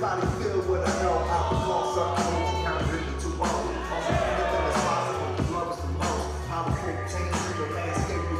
everybody feel what I landscape, the landscape